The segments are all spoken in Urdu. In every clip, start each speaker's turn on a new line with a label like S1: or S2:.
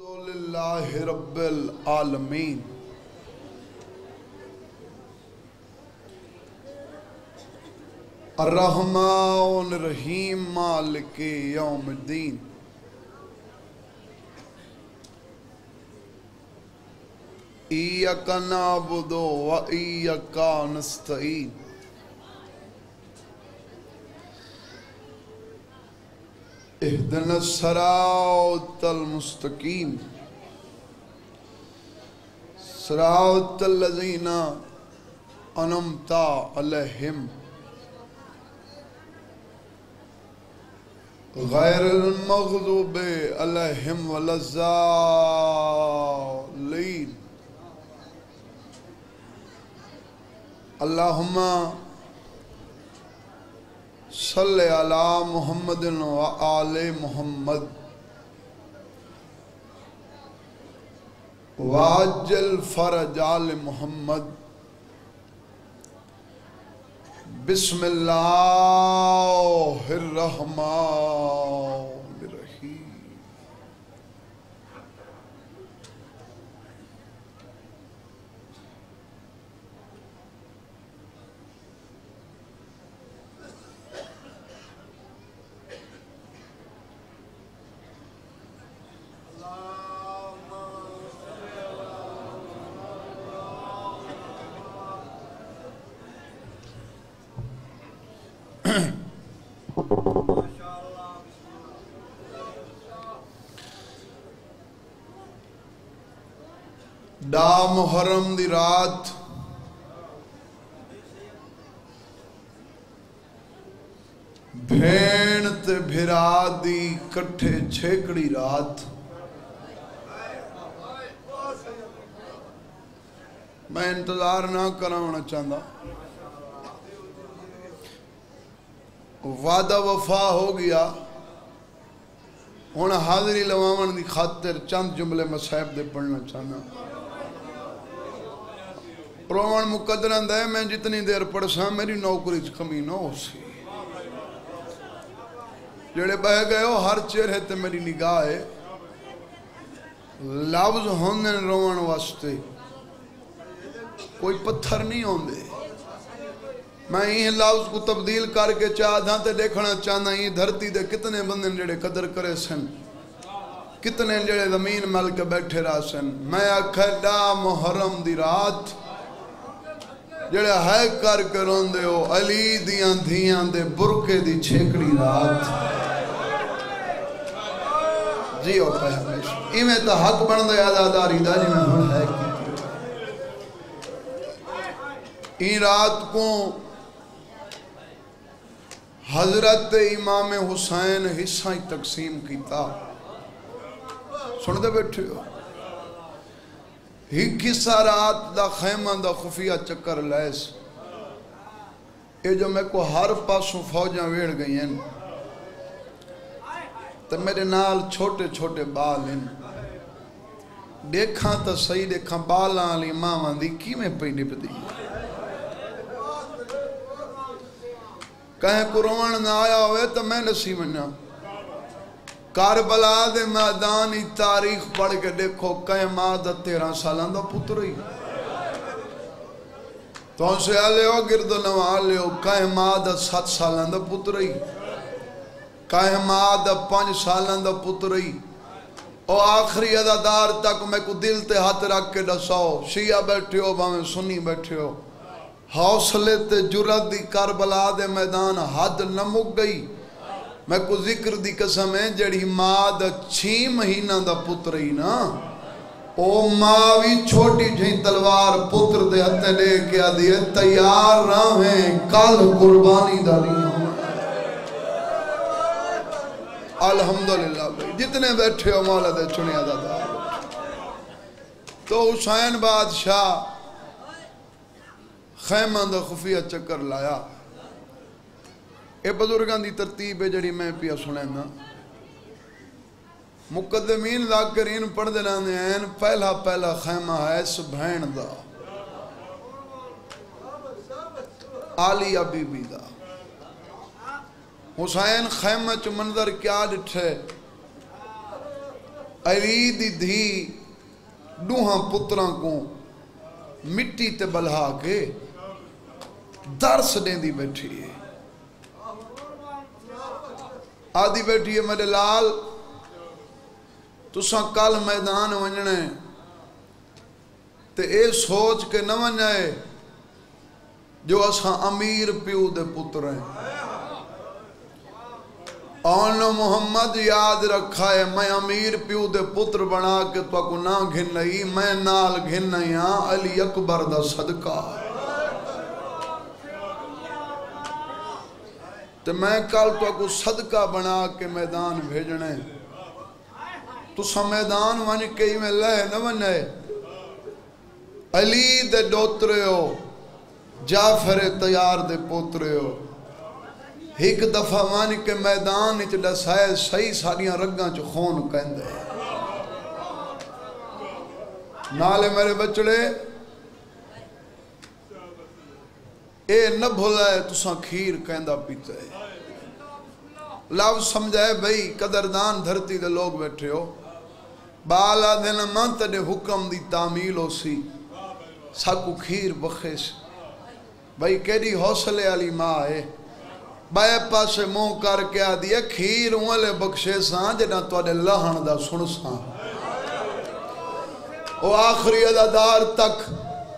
S1: للہ رب العالمین۔ الرحمن الرحیم مالک یوم الدین۔ ایک نعبد و ایک نستعین۔ اهدنا الصراط المستقيم. صراط الذين أنعمت عليهم. غير المغضوب عليهم ولا الضالين. صلی علی محمد و آل محمد. واجل فرج آل محمد. بسم اللہ الرحمن الرحیم ڈا محرم دی رات بھین تے بھرا دی کٹھے چھیکڑی رات۔ میں انتظار نہ کرانا چاہتا وعدہ وفا ہو گیا۔ ہوں حاضری لواون دی خاطر چند جملے مسائب دے پڑھنا چاہنا پروان مقدران دے میں جتنی دیر پڑھ سا میری نوکری کمی نہ ہو سی۔ جڑے بہ گئے ہو، ہر چہرے تے میری نگاہ ہے۔ لفظ ہوندے روان واسطے۔ کوئی پتھر نہیں ہوندے۔ میں یہ لفظ کو تبدیل کر کے چاہ دھاں تے دیکھنا چاہنا یہ دھرتی دے کتنے بندن جڑے قدر کرے سن۔ کتنے جڑے زمین مل کے بیٹھے رہا سن۔ میں اکھڑا محرم دی رات۔ جڑے ہے کر کے روندے ہو، علی دیاں دھیاں دے برکے دی چھیکڑی رات۔ جی او پہ ہمیشہ۔ ایمیں تا حق بن دے آزاداری دا جی میں ہوں ہے کی۔ این رات کو حضرت امام حسین حصہ تقسیم کیتا۔ سن دے بیٹھے ہو۔ ایک حصہ رات دا خیمہ دا خفیہ چکر لیس۔ یہ جو میں کو ہر پاسوں فوجاں ویڑ گئی ہیں۔ تو میرے نال چھوٹے چھوٹے بال ہیں۔ دیکھاں تو صحیح دیکھاں بالاں علی ماں دی کی میں پہ نپ دی کہیں قرآن نہ آیا ہوئے تو میں نسی منہ کاربلا دے میدانی تاریخ پڑھ کے دیکھو کہیں مادہ تیرہ سالان دا پتر ہی۔ تو ان سے آلے ہو، گرد و نو آلے ہو کہیں مادہ سات سالان دا پتر ہی۔ کہیں مادہ پانچ سالان دا پتر ہی۔ او آخری ادادار تک میں کو دل تے ہاتھ رکھ کے ڈساؤ شیعہ بیٹھے ہو باہیں سنی بیٹھے ہو۔ حوصلے تے جرد دی کربلا دے میدان حد نمک گئی۔ میں کو ذکر دی قسم ہے جڑی ماں دا چھی مہینہ دا پتر ہی نا او ماں بھی چھوٹی جھیں تلوار پتر دے ہتے لے کے آدھی ہے تیار رہیں کل قربانی دا نہیں ہوں الحمدللہ بھائی جتنے بیٹھے ہو مولا دے چنیا دا دا تو حسین بادشاہ خیمہ دا خفیہ چکر لایا اے بزرگان دی ترتیب ہے جڑی میں پیا سنے مقدمین ذاکرین پڑھ دینا ہیں پہلا پہلا خیمہ ہے اس بھین دا آلیہ بی بی دا حسین خیمہ چ منظر کیا ڈٹھے علی دی دھی ڈوہاں پتراں کو مٹی تے بلہا کے درس دیں دی بیٹھی ہے آدھی بیٹھی ہے میرے لال۔ تساں کل میدان ونجنے۔ تے اے سوچ کے نہ ونجائے جو اساں امیر پیو دے پتر ہیں۔ آنو محمد یاد رکھا ہے، میں امیر پیو دے پتر بنا کے تو کو نہ گھن نہیں میں نال گھن نہیں ہاں علی اکبر دا صدقہ۔ ہے تو میں کل تو کو صدقہ بنا کے میدان بھیجنے تو سا میدان ونی کئی میں لے نہ ونے علی دے ڈوترے ہو، جعفر تیار دے پوترے ہو۔ ایک دفعہ وانی کے میدان اچھ ڈسائے صحیح ساریاں رگاں چھ خون کہندے۔ نالے میرے بچڑے اے نہ بھولائے تساں کھیر کہندہ پیتے لفظ سمجھائے بھئی قدردان دھرتی دے لوگ بیٹھے ہو۔ بالا دینا منت دے حکم دی تعمیل ہو سی۔ ساکو کھیر بخش بھئی کیڑی حوصلے علی ماں ہے۔ بائے پاسے موں کر کے آدھی ہے، کھیر اولے بخشے ساں جنا تو اڈے لہن دا سن ساں او آخری ادادار تک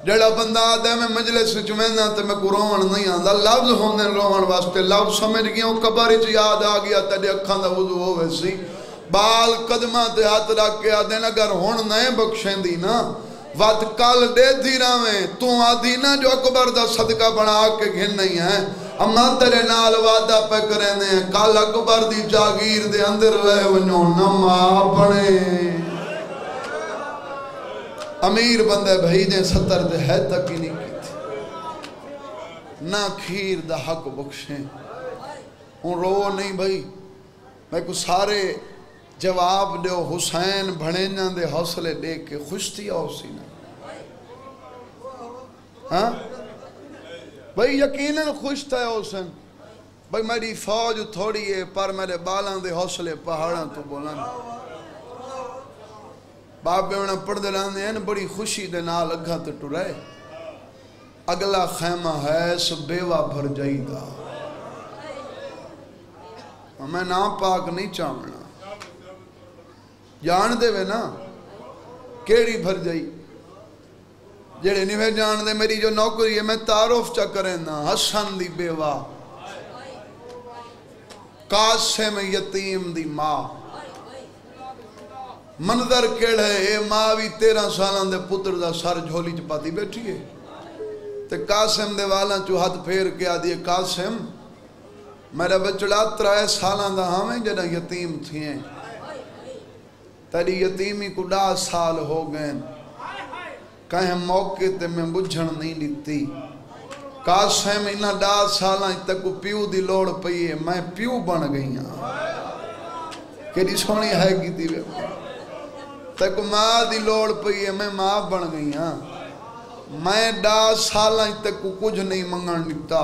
S1: جڑا بندہ آدھے میں مجلس چمینا تے میں کو روان نہیں آدھا لفظ ہوندے روان واسطے لفظ سمجھ گیا ہوں کباری چ یاد آ گیا تیرے اکھاں دا وضو ہوے سی بال قدمہ تے ہاتھ رکھ کے آدھے اگر ہن نئے بخشیں دی نا وقت کل دے دی راویں تو آدھی نا جو اکبر دا صدقہ بنا کے گھن نہیں ہے اما تیرے نال وعدہ پہ کریں دے کل اکبر دی جاگیر دے اندر لے ونو نما اپنے امیر بندے بھائی دے ستر دے ہے تک ہی نہیں کی تھی نہ کھیر دا حق بخشیں۔ ان رو نہیں بھائی میں کو سارے جواب دیو، حسین بھڑینیاں دے حوصلے دے کے خوش تھی آؤ سی نا ہاں؟ بھائی یقیناً خوش تھا حسین بھائی میری فوج تھوڑی ہے، پر میرے بالان دے حوصلے پہاڑاں تو بولاں باپ بیونا پڑھ دے لاندے ہیں بڑی خوشی دے نال اگھا تے ٹرائے اگلا خیمہ ہے، سو بیوہ بھر جائی دا میں نا پاک نہیں چاہمنا جان دے وے نا، کیڑی بھر جائی۔ جڑے نہیں میں جان دے، میری جو نوکری ہے، میں تعارف چا کریں نا، حسن دی بیوہ۔ قاسم یتیم دی ماں۔ منظر کیڑا ہے اے ماں بھی تیرہ سالان دے پتر دا سر جھولی چپاتی بیٹھی ہے تے قاسم دے والا چو ہاتھ پھیر کے آدھی قاسم میرا بچڑا ترائے سالان دا ہمیں جنہ یتیم تھی ہیں تیری یتیمی کو ڈا سال ہو گئے کہیں موقع تے میں بجھن نہیں لیتی قاسم انہا ڈا سالان تک پیو دی لوڑ پئی ہے میں پیو بن گئی ہاں کیڑی سونی ہے کی دی بے تک ماں دی لوڑ پئی ہے میں ماں بن گئی ہاں میں ڈا سالاں تک کو کچھ نہیں منگن لکھتا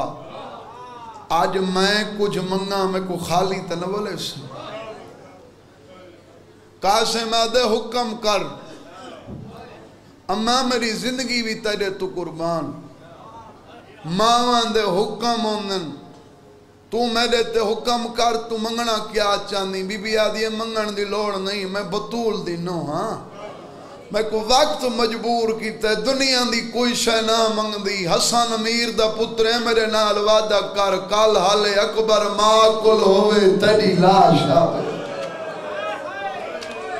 S1: آج میں کچھ منگا میں کو خالی تا نہ بولے سے قاسم آدھے حکم کر اما میری زندگی بھی تیرے تو قربان ماں دے حکم ہوندن تو میرے تے حکم کر تو منگنا کیا چاندی بی بی آدھی ہے منگن دی لوڑ نہیں میں بطول دی نو ہاں میں کو وقت مجبور کیتا ہے دنیا دی کوئی شے نہ منگ دی حسن امیر دا پتر ہے میرے نال وعدہ کر کال حال اکبر ماں کل ہوئے تیری لاش آوے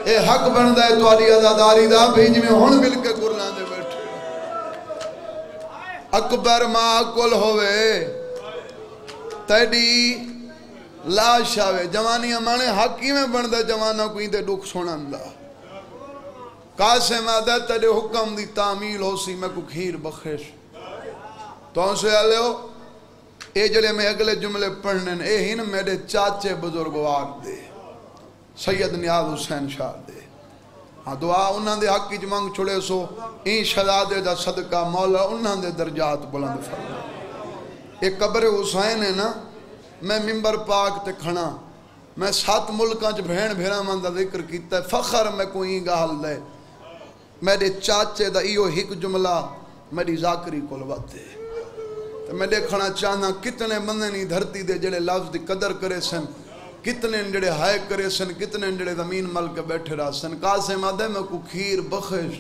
S1: اے حق بندہ ہے تواری ازاداری دا بھیج میں ہون مل کے قرآن دے بیٹھے اکبر لاش آوے۔ جوانی ہمانے حقی میں بندہ جوانا کوئی دے دکھ سنن دا قاسم آدھا تیڑے حکم دی تعمیل ہو سی میں کو کھیر بخش۔ تو ان سے آلے ہو اے جلے میں اگلے جملے پڑھنے اے ہی نا میرے چاچے بزرگوار دے۔ سید نیاز حسین شاہ دے۔ ہاں دعا انہاں دے حق کی جمانگ چھڑے سو۔ این شہدادے دا صدقہ مولا انہاں دے درجات بلند فرما ایک قبر حسین ہے نا، میں ممبر پاک تے کھنا میں سات ملکاں چ بھین بھیرا من دا ذکر کیتا ہے، فخر میں کوئی گال دے۔ میرے چاچے دا ایو ہک جملہ میری ذاکری کول وتے تو میں دیکھنا چاہنا، کتنے بندے نہیں دھرتی دے جڑے لفظ دی قدر کرے سن، کتنے جڑے ہائے کرے سن، کتنے جڑے زمین مل کے بیٹھے رہا سن۔ قاسم آدھے میں کو کھیر بخش۔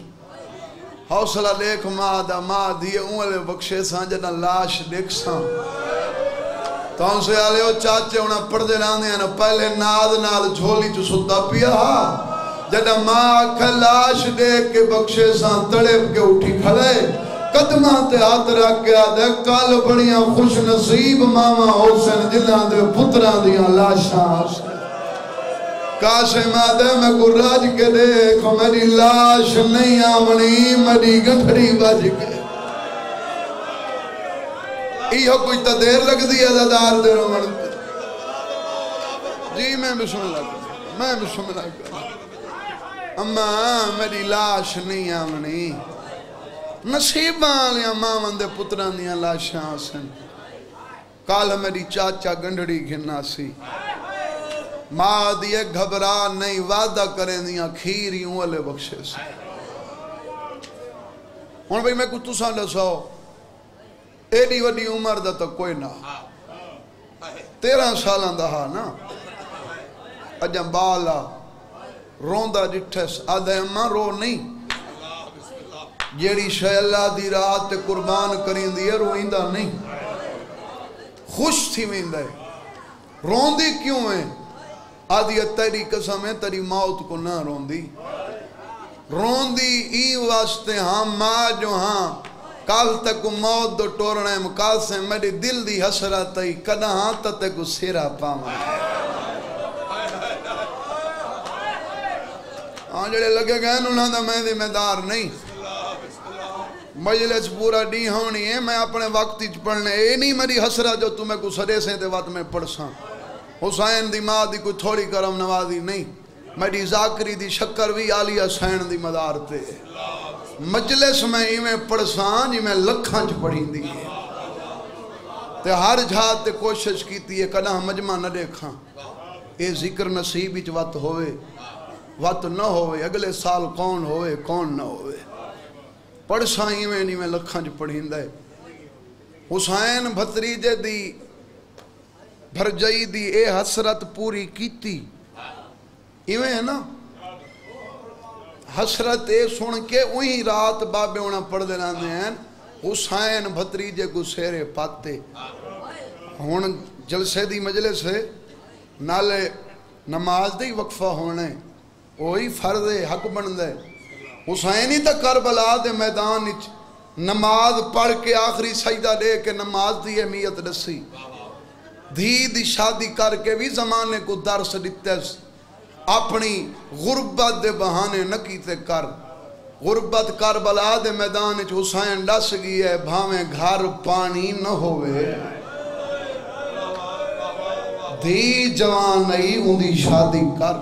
S1: حوصلہ لیکھ، ماں دا، ماں دیئے اونلے بخشے سان جنا لاش دیکھ سان تو سے آلے ہو چاچے انہاں پڑھ دے راندے ہیں پہلے ناد نال جھولی چو ستا پیا۔ جنا ماں کھلاش دیکھ کے بخشے سان تڑپ کے اٹھی کھلے قدمہ تے ہاتھ رکھ کے آدھے کال بڑیاں خوش نصیب ماما حسن جنہ دے پتران دیاں لاشاں۔ حسن کاشم آدھے میں کو راج کے دیکھو میری لاش نہیں آمنی، میری گھٹڑی بج کے۔ ایہو کوئی تا دیر لگ دی ازادار دیر من۔ جی میں بسم اللہ کروں میں بسم اللہ کروں اما، میری لاش نہیں آمنی۔ نصیباں لیا ماں دے پتران دیا لاشاں سن۔ کال میری چاچا گنڈڑی گھننا سی۔ ماں دیئے گھبرا نہیں، وعدہ کریں دیا کھیری ہوں والے بخشے سے۔ ہون بھئی میں کچھ تو سان دساؤ ایڈی وڈی عمر دا تو کوئی نہ۔ تیرہ سالان دا ہا نا۔ اجم بالا روندہ جٹھس آدھے اممہ رو نہیں۔ جیڑی شہ اللہ دی رات قربان کریں دیئے روئندہ نہیں۔ خوش تھی ویندہ ہے۔ روندی کیوں ہے؟ آدھی تیری قسم ہے، تیری موت کو نہ روندی۔ روندی ای واسطے ہاں ماں جو ہاں کال تک موت دو ٹورنے مکال سے میری دل دی حسرت ہے کدہ ہاں تا تک سیرہ پاما ہاں جڑے لگے گئے انہوں نے میں دی میدار نہیں۔ مجلس پورا ڈی ہونی ہے، میں اپنے وقت پڑھنے، اے نہیں میری حسرت جو تمہیں کو سرے سے دے وقت میں پڑھ ساں حسین دی ماں دی کوئی تھوڑی کرم نوازی نہیں۔ میری ذاکری دی شکر بھی آلی حسین دی مدار تے۔ مجلس میں ہی میں پڑھسان جی میں لکھان چ پڑھیں دی تے ہر جھات تے کوشش کیتی ہے کنا مجمع نہ دیکھاں اے ذکر نصیب ہی وقت ہوئے۔ وقت نہ ہوئے۔ اگلے سال کون ہوئے، کون نہ ہوئے۔ پڑھسان ہی میں نہیں میں لکھان چ پڑھیں دے حسین بھتریجے دی بھر جائی دی اے حسرت پوری کیتی ایویں ہے نا حسرت اے سن کے وہی رات بابے ہونا پڑھ دے رہنے حسین بھتریجے کو سیرے پاتے ہون جلسے دی مجلس ہے نالے نماز دی وقفہ ہونے وہی فرض حق بن دے حسینی تا کربلا دے میدان نماز پڑھ کے آخری سجدہ دے کے نماز دی اہمیت دسی دھی دی شادی کر کے بھی زمانے کو درس دیتے اپنی غربت دے بہانے نکیتے کر۔ غربت کربلا دے میدان چ حسین ڈس گئی ہے، بھاویں گھر پانی نہ ہوئے۔ دھی جوان نہیں، ان دی شادی کر۔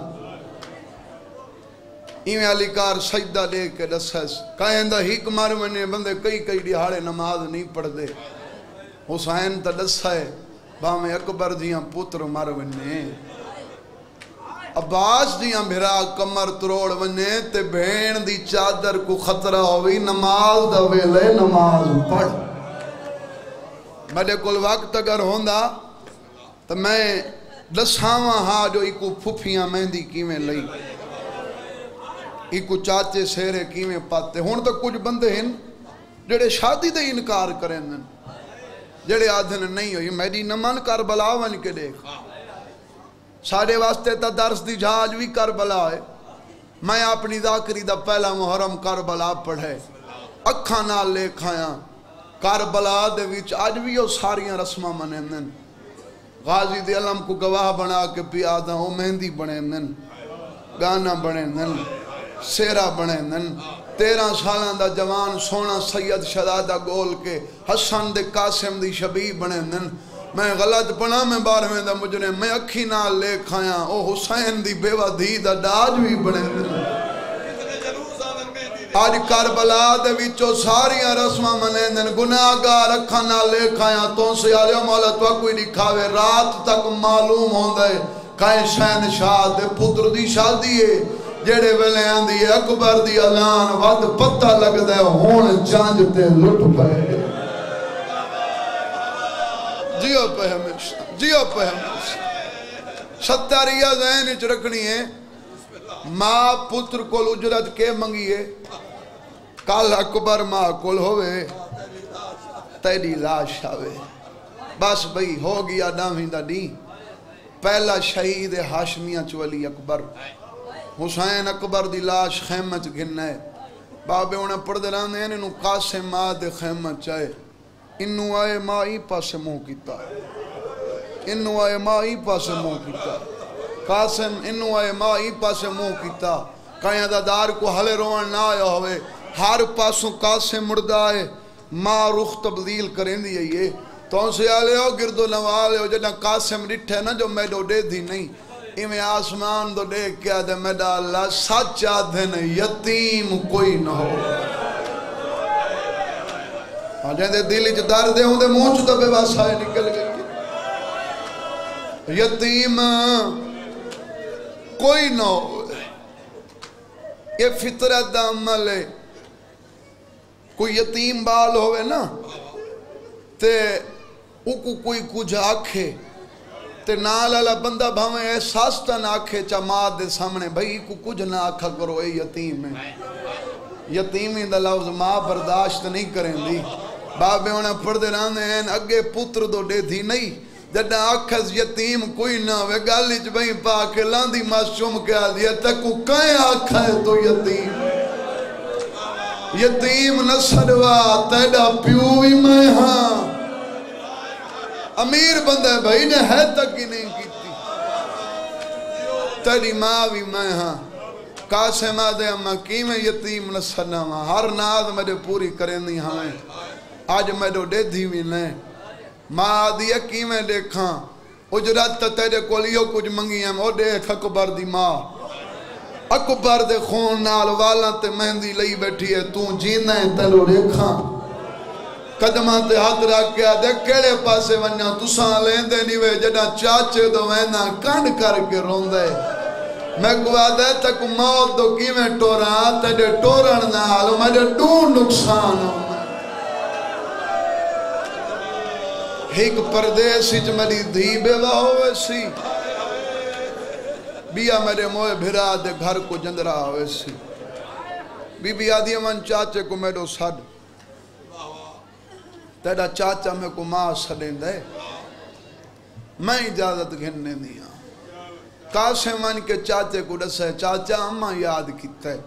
S1: ایویں علی کار سجدہ لے کے دسس کہیں دا ہی کمار میں بندے کئی کئی دیہاڑے نماز نہیں پڑھ دے حسین تا دسا ہے باہمیں اکبر دیاں پتر مر ونے، عباس دیاں بھرا کمر تروڑ ونے، تے بھین دی چادر کو خطرہ ہوئی نماز دا ویلے نماز پڑھ۔ میرے کل وقت اگر ہوندا تو میں دساواں ہاں جو ایکو پھپیاں مہندی کیویں لئی ایکو چاچے سیرے کیویں پاتے۔ ہون تو کچھ بندے ہیں جڑے شادی دے انکار کریں دن جڑے آدھن نہیں ہوئی میری نمان کربلا ون کے دیکھ۔ سارے واسطے تا درس دی جھاج بھی کربلا ہے۔ میں اپنی ذاکری دا پہلا محرم کربلا پڑھے۔ اکھا نال لے کھایا کربلا دے ویچ آج بھی وہ ساریاں رسمہ منیندن۔ غازی دی علم کو گواہ بنا کے پی آدھا وہ مہندی بنیندن۔ گانا بنیندن۔ سیرہ بنیندن۔ تیرہ سالان دا جوان سونا سید شدادہ گول کے حسن دے قاسم دی شبیب بنے دن میں غلط پنا میں بارہویں دا مجھنے میں اکھی نال لے کھایا۔ او حسین دی بیوہ دی دا ڈاج بھی بنے دن آج کربلا دے وچو ساریاں رسمہ منے دن گناہ گا رکھا نال لے کھایا۔ تو سے آلے مولا تو کوئی دکھاوے رات تک معلوم ہوں دے کائے شہن شاہ دے پتر دی شادی ہے۔ جڑے ویلے آندی اکبر دی اعلان، ود پتہ لگ دے ہون چانج تے لٹ پے۔ جیو پہ ہمیشہ، جیو پہ ہمیشہ۔ ستاریہ ذہن اچ رکھنی ہے، ماں پتر کول اجرت کے منگیے؟ کال اکبر ماں کول ہوئے، تیری لاش آوے۔ بس بھئی، ہو گیا نامی دا نہیں پہلا شہید ہاشمیہ چولی اکبر۔ حسین اکبر دی لاش خیمت گھننے بابے انہیں پڑھ دے رہنے ہیں، انہوں قاسم ماں دے خیمت چاہے۔ انہوں آئے ماں ہی پاس مو کیتا۔ ہے انہوں آئے ماں ہی پاس مو کیتا۔ ہے قاسم، انہوں آئے ماں ہی پاس مو کیتا۔ کہیں دا دار کو حلے روان نہ آیا ہوئے۔ ہر پاسوں قاسم مردہ آئے۔ ماں رخ تبدیل کریں دی یہ۔ تو ان سے آلے ہو گرد و نوالے ہو جنہ قاسم رٹھے نا جو میڈو دے دی نہیں۔ ایمیں آسمان دو دے کیا دے میڈا اللہ سچا دن یتیم کوئی نہ ہو۔ ہاں جی، دے دلی جو دار دے ہوں دے مونچ تو بے باسائے نکل گئے یتیم کوئی نہ ہو۔ یہ فطرت دا عمل ہے۔ کوئی یتیم بال ہوئے نا، تے اوکو کوئی کچھ آکھے۔ تے نال والا بندہ بھاویں احساس تا نہ آکھے چا ماں دے سامنے بھئی کو کچھ نہ آکھا کرو اے یتیم ہے یتیمی دا لفظ ماں برداشت نہیں کریں دی بابے انہیں پڑھ دے رانے ہیں اگے پتر دو دے تھی نہیں جڈا آکھز یتیم کوئی نہ ہوئے گالی چ بھئی پا لاندی ماں چم کے آ دیا تکو کہیں آکھا ہے تو یتیم یتیم نہ سڑوا تیڑا پیو بھی میں ہاں امیر بندہ ہے بھائی، نے ہے تک ہی نہیں کیتی تیری ماں بھی میں ہاں۔ قاسم آدھے اما کی یتیم نہ سڑنا ہاں ہر ناز میرے پوری کریں نہیں ہمیں آج میرے ڈے دھی بھی ماں آدھی کی میں دیکھاں؟ اجرت تیرے کولیو کچھ منگی ہیں۔ او دیکھ، اکبر دی ماں۔ اکبر دے خون نال والا تے مہندی لئی بیٹھی ہے۔ تو جینا ہے تلو دیکھاں۔ قدمہ تے ہاتھ رکھ کے آدھے کیڑے پاسے ونیا تساں لین دے نیوے جڑا چاچے دو وینا کانڈ کر کے رون دے میں کو آدھے تک موت دو کی میں ٹورا؟ تیرے ٹورن نہ نال میں دے ڈون نقصان ہوں۔ ایک پردیسی چ میری دھی بیوہ ہوئے سی۔ بیا میرے موئے بھرا دے گھر کو جندرا ہوئے سی۔ بی بی آدھی من چاچے کو میرو سڑ تیڑا چاچا میں کو ماں سڑیں دے میں اجازت گھننے دیا ہاں۔ کاسے من کے چاچے کو رسے چاچا اما یاد کیتا ہے۔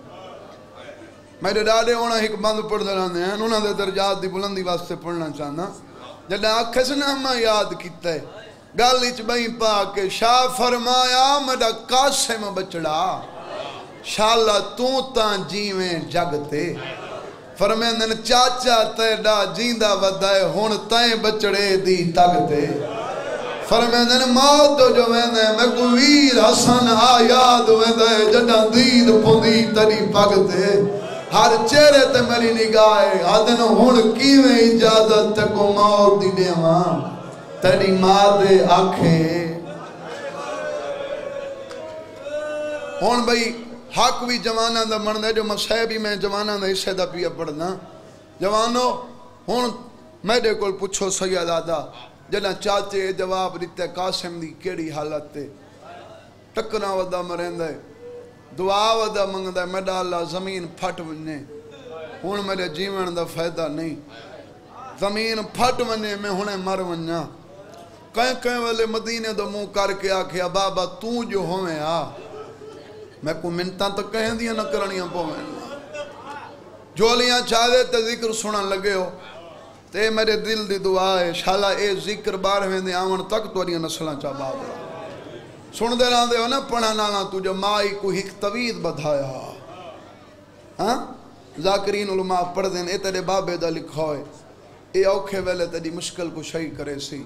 S1: میرے ڈاڑے ہونا ایک بند پڑھ دے رہنے ہیں انہوں نے درجات دی بلندی واسطے پڑھنا چاہنا جڑا آکھس نے اما یاد کیتا ہے۔ گالی چ بھئی پا کے شاہ فرمایا، میرا قاسم بچڑا۔ شالا تو تاں جیویں جگتے فرمیندن چاچا تیڈا جیندہ ودائے ہون تائیں بچڑے دی تگتے فرمیندن موت جو ویندے میں کو حسن آیاد ویندے جڑا دید پندی تری پگتے ہر چہرے تے میری نگاہ آدن ہون کیویں اجازت تے کو موت دی دیواں؟ تیری ماں دے آنکھیں۔ ہون بھئی حق بھی جوانہ دا مرد جو مسیح بھی میں جوانہ دا حصے دا پیا پڑھنا جوانو ہون میرے کول پوچھو سید آدھا جنا چاچے جواب دیتے قاسم دی کیڑی حالت تے؟ ٹکنا ودا مرندے دعا ودا منگدہ میڈا اللہ زمین پھٹ وننے ہون میرے جیون دا فائدہ نہیں۔ زمین پھٹ وننے میں ہونے مر وننا کہیں کہیں والے مدینے دو موں کر کے آکھیا، بابا تو جو ہوئے آ۔ میں کو منتاں تو کہیں دیا نہ کرنیاں پویں جولیاں چاہدے تے ذکر سنن لگے ہو۔ تے میرے دل دی دعا ہے، شالا اے ذکر بار ہوئے آمن تک تو اریاں نسلاں چاہ باب سن دے رہاں دے ہو نا پڑھا نانا تو جو مائی کو ہک طوید بدھایا۔ ہاں؟ ذاکرین علماء پڑھ دیں اے تیرے بابے دا لکھا ہوئے اے اوکھے ویلے تیری مشکل کو شہی کرے سی۔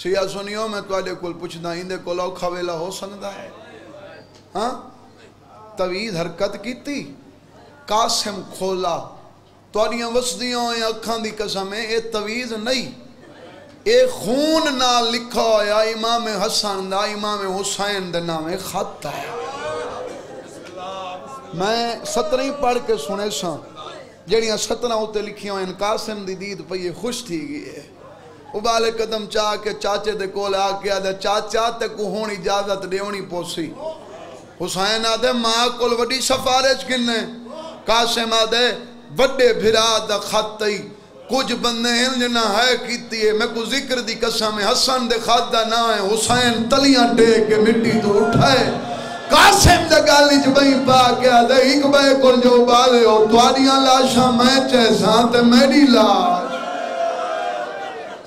S1: سیاہ سنیوں میں تو آلے کل پوچھنا اندے کو لوکھا ویلا ہو سکتا ہے؟ ہاں؟ طوید حرکت کی تھی قاسم کھولا توڑیاں وسدیوں یا اکھاں دی قسم ہے، اے طویز نہیں۔ اے خون نہ لکھا ہویا، امام حسن دا، امام حسین دے نام خط ہے۔ میں سترہیں پڑھ کے سنے سا جڑیاں سترہ ہوتے لکھی ہوئے ان قاسم دی دید پہ یہ خوش تھی گئی ہے۔ ابالے قدم چاہ کے چاچے دے کول آ کے آدھے چاچا تے کو ہون اجازت دے ہونی پوسی۔ حسین آدھے ماں کول وڈی سفارش کنے قاسم آدھے وڈے بھرا دا خط کچھ بندے ہیں جنہ ہے کیتی ہے۔ میں کو ذکر دی قسم ہے، حسن دے خط دا نہ ہے حسین۔ تلیاں ٹیک کے مٹی تو اٹھائے قاسم دے گالی چ بہی پا کے آدھے ایک بے کل جو بالے ہو تواریاں لاشاں میں چیساں تے میری لاش۔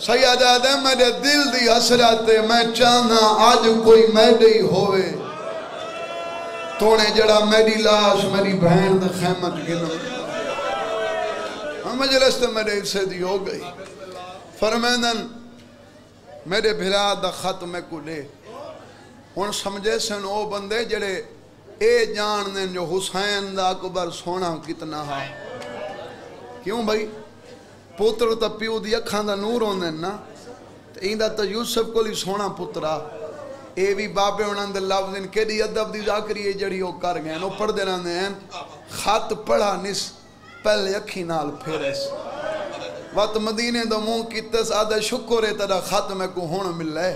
S1: سید آدھے، میرے دل دی حسرت میں چاہنا آج کوئی میڈی ہوئے۔ تونے جڑا میری لاش، میری بہن دے خیمت گنو ہاں، مجلس تے میرے حصے دی ہو گئی۔ فرمیدن میرے بھرا دا خط میں کو لے۔ ہن سمجھے سن او بندے جڑے اے جان دیں جو حسین دا اکبر سونا کتنا ہے کیوں بھائی؟ پوتر تا پیو دی اکھاں دا نور ہوندے نا، تے ایندا تا یوسف کو لی سونا پترا اے بھی بابے انہاں دے لفظ ان کیڑی ادب دی ذاکری ہے جڑی او کر گئے نو پڑھ دے رہندے ہیں۔ خط پڑھا نس، پہلے اکھی نال پھیرس وقت مدینے دا منہ کیتس آدھے شکر ہے تیرا خط میں کو ہون مل لے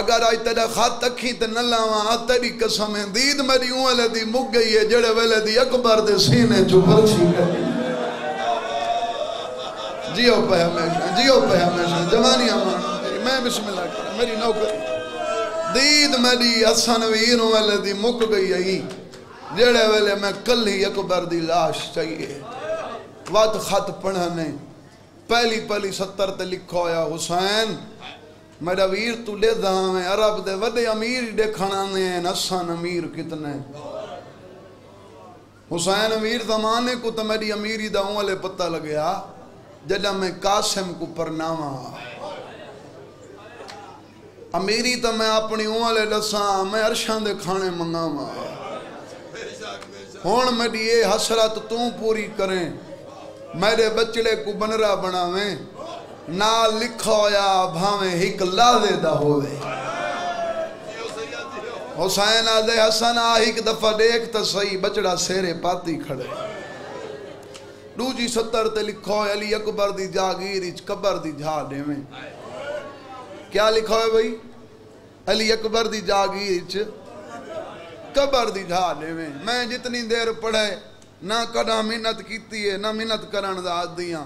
S1: اگر آج تیرا خط اکھی تے نہ لاواں آ تیری قسم ہے۔ دید میری اون والے دی مک گئی ہے، جڑے ویلے دی اکبر دے سینے جو برچی گئی۔ جیو پہ ہمیشہ، جیو پہ ہمیشہ، جوانی امان میں بسم اللہ کرا میری نوکر دید میری حسن ویروں والے دی مک گئی ہے جڑے ویلے میں کل ہی اکبر دی لاش چاہیے۔ وقت خط پڑھنے پہلی پہلی ستر تے لکھو ہویا، حسین، میرا ویر تو لے دھاں عرب دے وڈے امیر دیکھنا نے نسان امیر کتنے؟ حسین امیر زمانے کو تو میری امیری دا والے پتہ لگیا، جدہ میں قاسم کو پرنامہ امیری تو میں اپنی والے لساں میں عرشان دے کھانے منگاما ہون میری یہ حسرت تو پوری کریں۔ میرے بچڑے کو بنرا بناویں۔ نہ لکھو یا بھاویں ہک لادے دا ہوئے حسین آدھے حسن آہک دفعہ دیکھ تا صحیح بچڑا سیرے پاتی کھڑے۔ دو جی ستر تے لکھو علی اکبر دی جاگیر اچ کبر دی جھا دے میں کیا لکھو ہے بھئی علی اکبر دی جاگیر اچ کبر دی جھا میں میں جتنی دیر پڑھے، نہ کڑا منت کیتی ہے، نہ منت کرن دا دیاں۔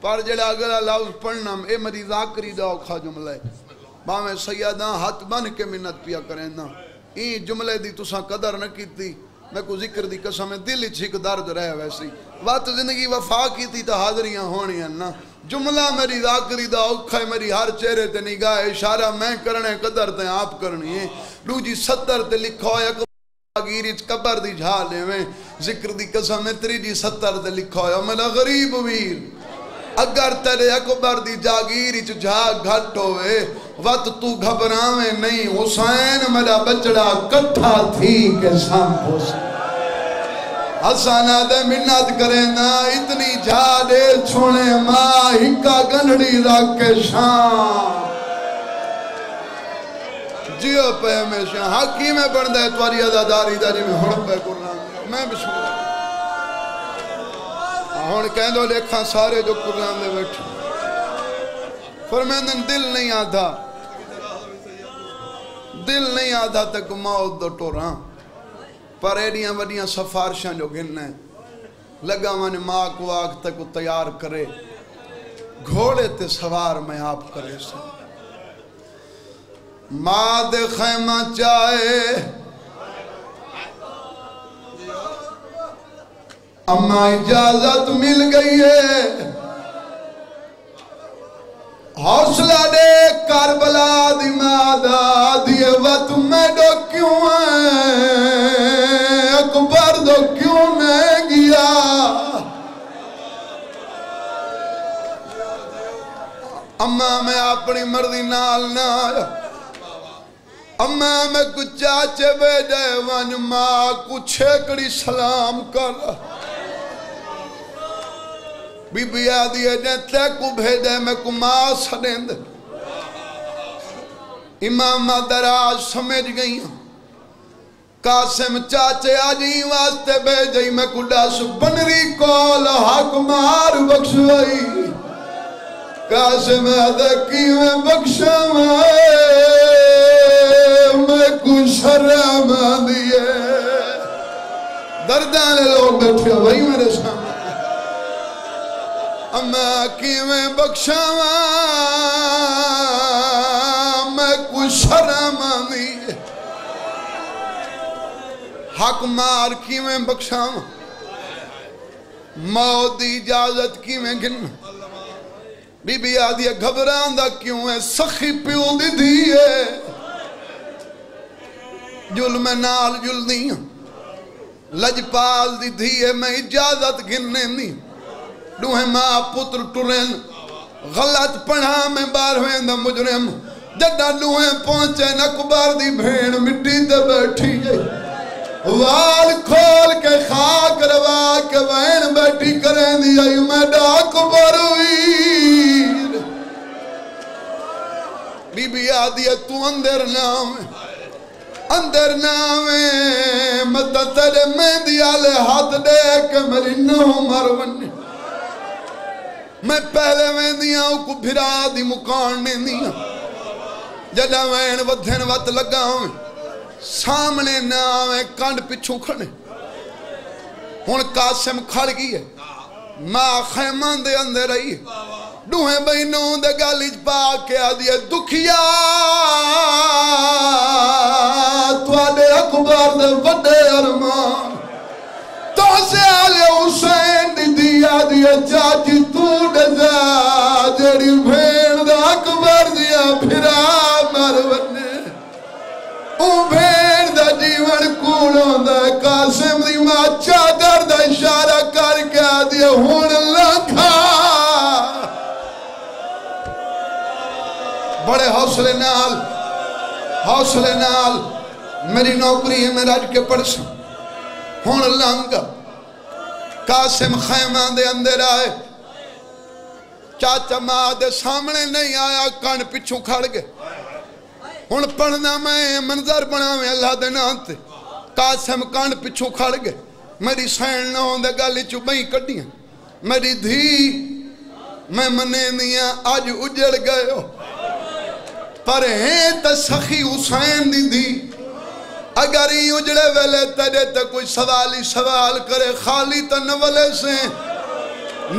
S1: پر جڑا اگلا لفظ پڑھنا، اے میری ذاکری دا اوکھا جملہ ہے۔ باویں سیداں ہاتھ بن کے منت پیا کریں نا۔ این جملے دی تساں قدر نہ کیتی۔ میں کو ذکر دی قسم ہے، دل چھک درد رہے ویسی وقت زندگی وفا کیتی تا حاضریاں ہونی ہیں نا۔ جملہ میری ذاکری دا اوکھا میری ہر چہرے تے نگاہ اشارہ میں کرنے قدر تے آپ کرنی ہے۔ لو جی ستر تے لکھو ہے گیریچ کبر دی جھا لے میں ذکر دی قسم ہے تری جی ستر دے لکھو ہے۔ میرا غریب ویر، اگر تیرے اکبر دی جاگیری چ جھا گھٹ ہوئے، وقت تو گھبراویں نہیں۔ حسین میرا بچڑا کٹھا تھی کہ سام پوس حسانہ دے منت کریں نا اتنی جھا دے چھوڑے ماں ہکا گنڑی رکھ کے شام جیو پہ ہمیشہ حقی میں بڑھ دے تواری اداداری دا جی میں ہڑپ پہ کر قرآن میں بسم اللہ ہون کہہ دو لکھاں سارے جو قرآن دے بیٹھے فرمیندن دل نہیں آدھا دل نہیں آدھا تک موت دو ٹوراں پر ایڈیاں وڈیاں سفارشاں جو گھننے لگا من ماں کو آگ تک تیار کرے، گھوڑے تے سوار میں آپ کرے سے ماں دے خیمہ چاہے اما اجازت مل گئی ہے۔ حوصلہ دے کربلا دی مادہ دیئے وقت میں دو اپنی مردی نال نہ اما میں کچھ چاچے بے جائے ون ماں کچھ ایکڑی سلام کر بی بی آدھی ہے جن تے کو بھیجے میں کو ماں سڑند امام دراج سمجھ گئی ہوں قاسم چاچے آجی واسطے بے جئی میں کڈا سو بنری کول حق مار بخشوائی قاسم ادکی میں بخشوائی میں کو شرم دیئے دردان لوگ بیٹھے وہی میرے سامنے اما کی میں بخشوائی میں کو شرم دیئے حق مار کی میں بخشاں موت دی اجازت کی میں گن بی بی آدھی گھبران دا کیوں ہے؟ سخی پیو دی دیئے جل میں نال جل نہیں ہاں۔ لج پال دی دیئے میں اجازت گننے نہیں۔ دوہے ماں پتر ٹرین۔ غلط پڑھا میں بار ہوئے دا مجرم۔ جڈا دوہے پہنچے، نکبار دی بھین مٹی دے بیٹھی جائے وال کھول کے خاک روا کے وین بیٹھی کریں دی آئی میں ڈاک برویر بی بی آدھی ہے تو اندر نام اندر نام مدہ تیرے مہندی آلے ہاتھ دے کے میری نو مرونی میں پہلے مہندیاں کو بھرا دی مکان نے دیا جڑا وین ودھن وط لگا ہوں سامنے نہ آویں، کانڈ پچھوں کھڑے ہون قاسم کھڑ گئی ہے۔ ماں خیمان دے اندر رہی ہے۔ دوہیں بینوں دے گالیج پا کے آدھئے دکھیا توڑے اکبر دے وڈے ارمان۔ تو سے آلے حسین دی دی آدھئے چاچی تو دے جا، جیڑی بھین حوصلے نال حوصلے نال میری نوکری ہے، میں رج کے پڑسوں ہون لنگا قاسم خیمہ دے اندر آئے۔ چاچا ماں دے سامنے نہیں آیا، کان پچھوں کھڑ گئے۔ ہن پڑھنا میں، منظر بنا اللہ دے نانتے قاسم کان پچھوں کھڑ گئے۔ میری سین نہ ہوندے گالی چو بہی کٹیاں میری دھی میں منے دیا ہاں، آج اجڑ گئے ہو۔ پر ہیں تا سخی حسین دی دی۔ اگر ہی اجڑے ویلے تیرے تا کوئی سوالی سوال کرے، خالی تا نولے سے۔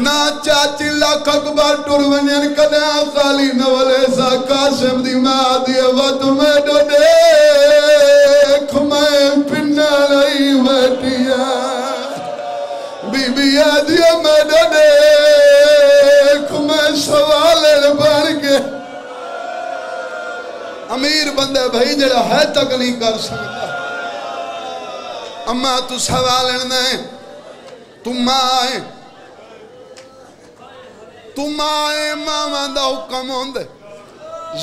S1: نا چاچی لاکھ اکبر ٹور ونین کدے خالی نولے سا۔ قاسم دی ماں دی وقت میں ڈو دیکھ، میں پنہ لئی بیٹھیا بی بی آدیا میں ڈو دیکھ، میں سوالے بن کے امیر بندے بھائی جڑا ہے تک نہیں کر سکتا۔ اما تو سوال نے تم آئے۔ تم آئے ماما دا حکم ہوندے۔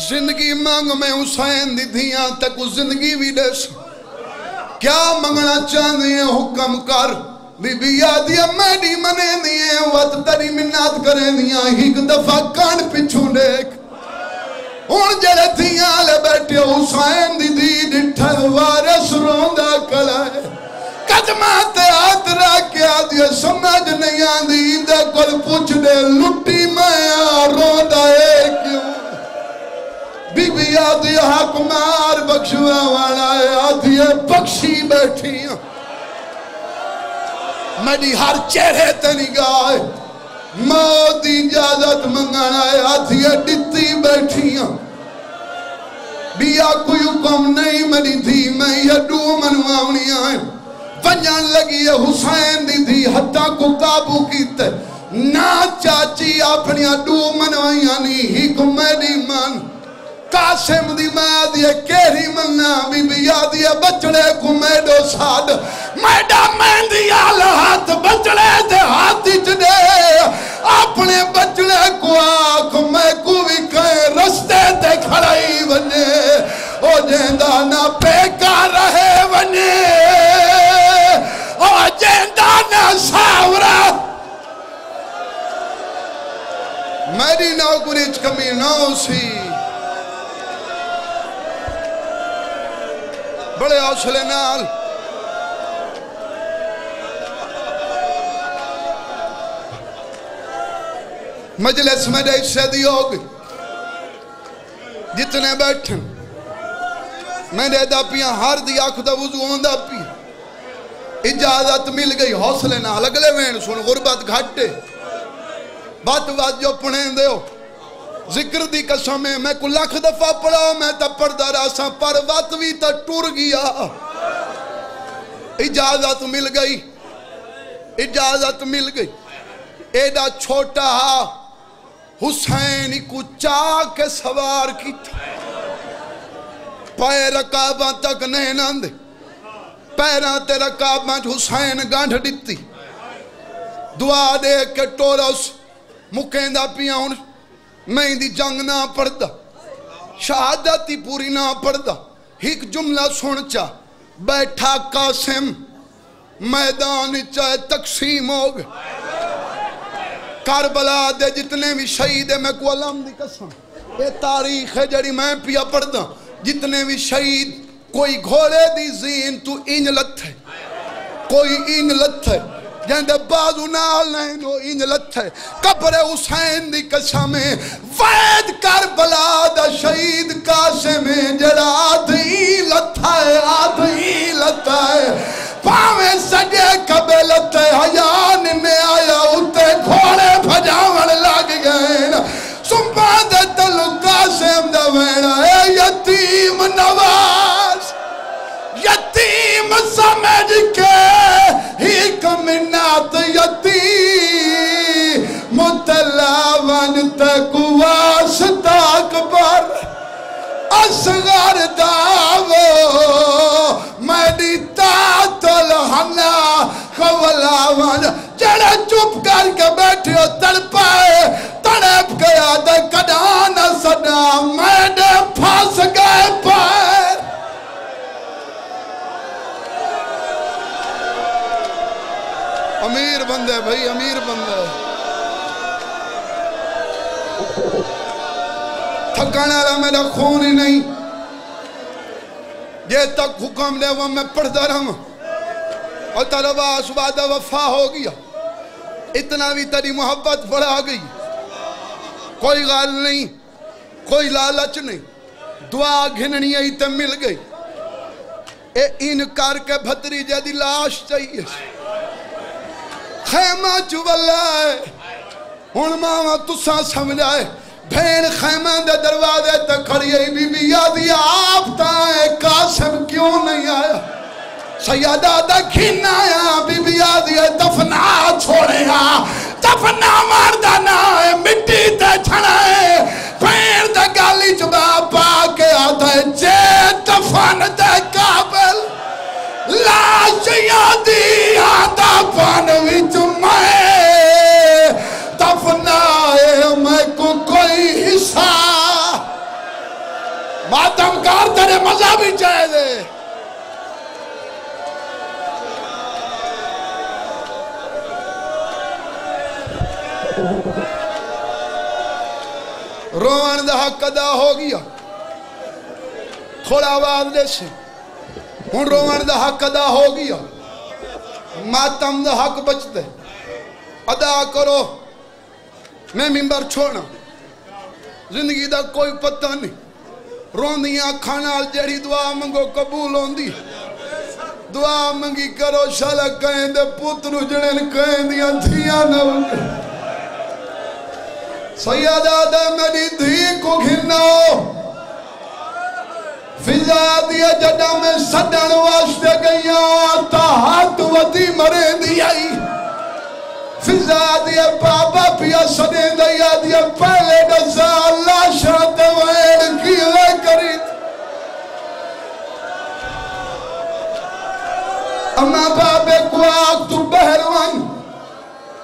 S1: زندگی مانگ میں حسین دی دھیاں تک زندگی بھی دے سو کیا منگنا چاہنے ہیں حکم کر؟ بی بی یادیا میڈی منے دیئے وقت تری منات کریں دیاں ایک دفعہ کان پچھوں دیکھ۔ ہون جڑے تھیاں لے بیٹھے حسین دی دی ڈٹھا وارس روندہ کلائے قدمات ہاتھ راکیا دیا سمجھ نہیں آندی دے کل پوچھ دے لٹی میں روندہ ہے کیوں بی بی آدھی حق مار بخشوا والا ہے آدھی بخشی بیٹھی ہوں میری ہر چہرے تے نگاہ موت دی اجازت منگانا ہے آدھی ڈتی بیٹھیاں۔ بیا کوئی حکم نہیں میری تھی، میں یہ دو منواونی آئیں ونجان لگی ہے حسین دی تھی حتیٰ کو قابو کیتے۔ نا چاچی اپنی دو منوائیاں نہیں ہی کو میری قاسم دی ماں دی کیری مننا بی بی آدھی بچڑے کو میڈو ساد میڈا مہندی آل ہاتھ بچڑے دے ہاتھی چڑے اپنے بچڑے کو آکھ میں کو بھی کہیں رستے تے کھڑائی بنے او جیندہ نہ پیکا رہے بنے او جیندہ نہ ساورا میری نوکریچ کمی نو سی بڑے حوصلے نال۔ مجلس میں دے سے دیو گئی۔ جتنے بیٹھن۔ میں نے دا پیا ہر دی آنکھ دا وضو ہوندا پیا اجازت مل گئی حوصلے نال۔ اگلے وین سن غربت گھٹے بات بات جو پڑھیں دے ہو۔ ذکر دی قسم ہے، میں کو لکھ دفعہ پڑھا، میں تا پڑھدا راسا پر وقت بھی تا ٹر گیا۔ اجازت مل گئی۔ اجازت مل گئی۔ ایڈا چھوٹا حسین کو چاہ کے سوار کی تھا پائے رکاباں تک نہیں ناندے پیران تے رکاباں حسین گانڈ دیتی دعا دے کے ٹورس مکیندہ پیا ہوں میں دی جنگ نہ پڑھدا شہادتی پوری نہ پڑھدا۔ ایک جملہ سن چا، بیٹھا قاسم، میدان چاہے تقسیم ہو گئے۔ کربلا دے جتنے بھی شہید ہے میں کو علم دی قسم، یہ تاریخ ہے جڑی میں پیا پڑھدا۔ جتنے بھی شہید، کوئی گھوڑے دی زین تو انج لت ہے کوئی انج لت ہے جہاں دے بازو نال نہیں نو انج لت ہے قبر حسین دی قسم وید کربلا دا شہید قاسم جڑا آدھی لت ہے آدھی لت ہے پاوے سجے کبے لت ہے حیان نے آیا اتے گھوڑے بھجاون لگ گئے۔ سمبا دے تلو قاسم دا ویڑا۔ اے یتیم نواز، یتیم سمجھ کے ہی کمنات یتیم متلاون تک واسطہ اکبر، اصغر داو، میڈی تاتل ہنا جڑا چپ کر کے بیٹھے ہو تڑپائے، تڑپ گیا دے کڈانا سڈا میڈے امیر بندے بھائی، امیر بندے تھکانا رہا میرا خون ہی نہیں۔ یہ تک حکم لے وہ میں پڑھتا رہا اور طلبہ اسبادہ وفا ہو گیا۔ اتنا بھی تری محبت بڑھا گئی۔ کوئی غال نہیں، کوئی لالچ نہیں۔ دعا گھننی آئی تے مل گئی۔ اے انکار کے بھتری جدی لاش چاہیے۔ خیمہ چوبلا ہے ہن ماما تسا سمجھائے بھین خیمہ دے دروازے تے کھڑیے بی بی یادی آپ تائیں قاسم کیوں نہیں آیا؟ سیادہ دا کھین آیا بی بی یادی دفنا چھوڑے گا ماتم کار تیرے مزہ بھی چاہے دے روان دا حق ادا ہو گیا۔ تھوڑا آواز دے سے۔ ہن روان دا حق ادا ہو گیا۔ ماتم دا حق بچتے۔ ادا کرو۔ میں ممبر چھوڑنا۔ زندگی دا کوئی پتہ نہیں۔ روندیاں کھانا جڑی دعا منگو قبول ہوندی دعا منگی کرو شالا کہیں دے پتر جڑن کہیں دیا دھیاں نہ ہوگی سیادہ دے میری دھی کو گھناؤ فضا دیا جڈا میں سڈن واسطے گئیاں تا ہاتھ ودی مرے دیائی فضا دیا بابا پیا سنے دیا دیا پہلے اما بابے کو آگ تو بہروان۔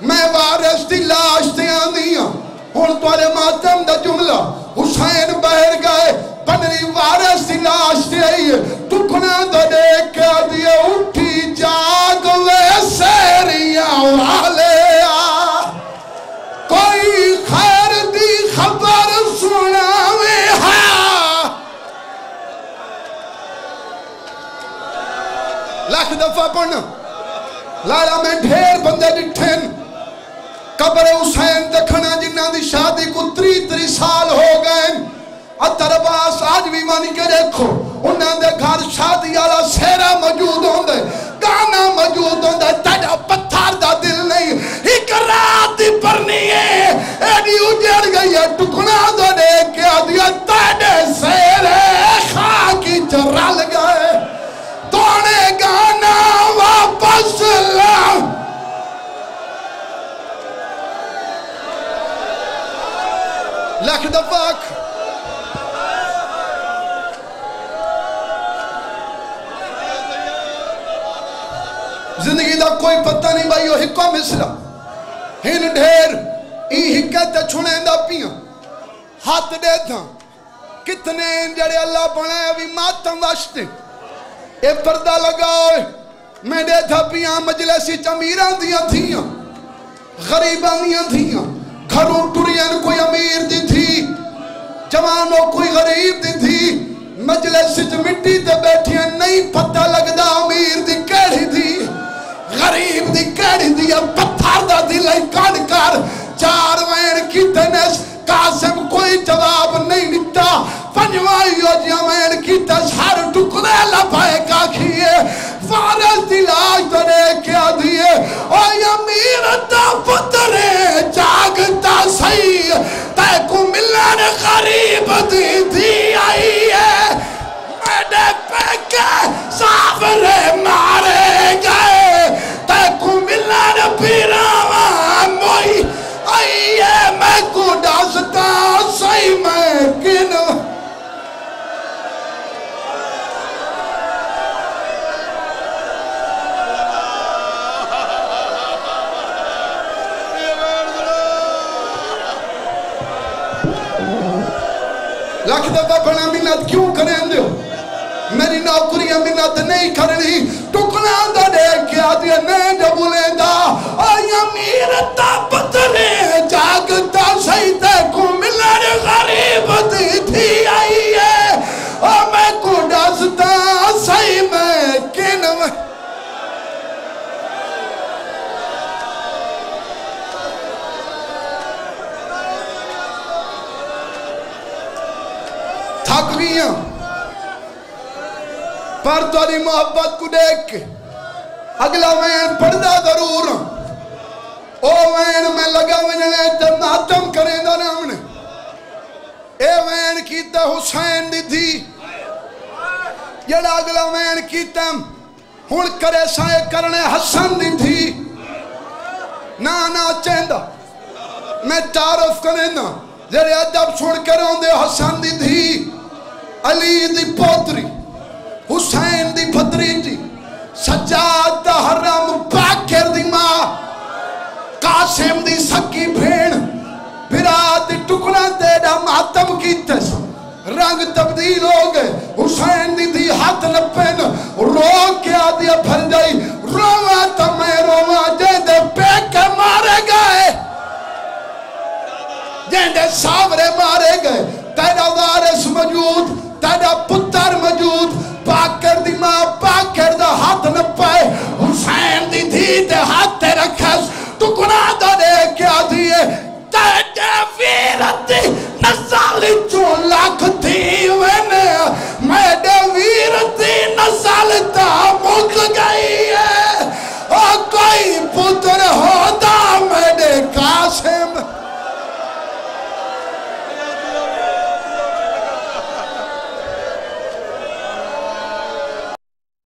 S1: میں وارث دی لاش دیا دیا ہن ہاں۔ توارے ماتم دا جملہ۔ حسین بہر گئے پنری وارث دی لاش دے آئی ٹکنا دا دیکھ کے دیا اٹھی جاگ وے سیریاں والے آ۔ دفعہ پڑھنا لالا میں ڈھیر بندے ڈٹھن۔ قبر حسین دکھنا جنہ دی شادی کو تری تری سال ہو گئے۔ اتر باس آج بھی مانی کے دیکھو انہوں دے گھر شادی آلا سیرہ موجود ہوں دے گانا موجود ہوں دے تیڑا پتھار دا دل نہیں۔ ایک رات دی پرنی ہے۔ ایڈی اجڑ گئی ہے لکھ دفاق زندگی دا کوئی پتہ نہیں بھائی وہ ہکو مصرہ۔ ہن ڈھیر، ای ہکے تے چھنے دا پیاں۔ ہاتھ دے تھا کتنے جڑے اللہ بنے ابھی ماتم واشتے اے پردہ لگاؤ میں دے تھا پیاں، مجلسی چمیران دیا تھیاں۔ غریبان دیا تھیاں۔ گھروں ٹورین کوئی امیر دی تھی جوانوں کوئی غریب دی تھی، مجلس سج مٹی تے بیٹھی ہیں نہیں پتہ لگدا امیر دی کیڑی تھی غریب دی کیڑی دی پتھر دا دل ہے کڑ کر چار وین کی تنس قاسم کوئی جواب نہیں نتا پنجوائی ہو جیا کی تس ہر ٹکڑے لپائے کا کھیے، فارس دلاج تنے کیا دیے اوہ امیر دا پترے جاگتا سی تے کو ملن غریب دی تھی آئی ہے۔ میڈے پیکے سافرے مارے گئے۔ نوکریاں نہیں کرنی ٹکنا دا دے کیا دیا نہیں جبولے دا آیا میرے تا پتلے پر تاری محبت کو دیکھ۔ کے اگلا وین پڑھدا ضرور۔ او وین میں لگا وجنے تے ماتم کریں دا نامنے اے وین کیتا حسین دی تھی جڑا اگلا وین کیتا ہن کرے سائے کرنے حسن دی تھی نا نا چیندہ میں تعارف کریں نا جڑے ادب سن کر آندے حسن دی تھی علی دی پوتری۔ حسین دی بھتریجی سجاد دا حرم باکر دی ماں، قاسم دی سکی بھین، براد ٹکڑا دے دا ماتم کی تس رنگ تبدیل ہو گئے، حسین دی دی ہاتھ لپن رو کیا دیا بھر جائی۔ روا تا میں روا جے دے پیکے مارے گئے۔ جے دے سامرے مارے گئے۔ تیرا وارث موجود، تیرا پتر موجود پاک دی ماں پاک دا ہاتھ نہ پائے حسین دی دھی دے ہاتھ رکھس تو گناہ دا دے کیا دیئے تیٹ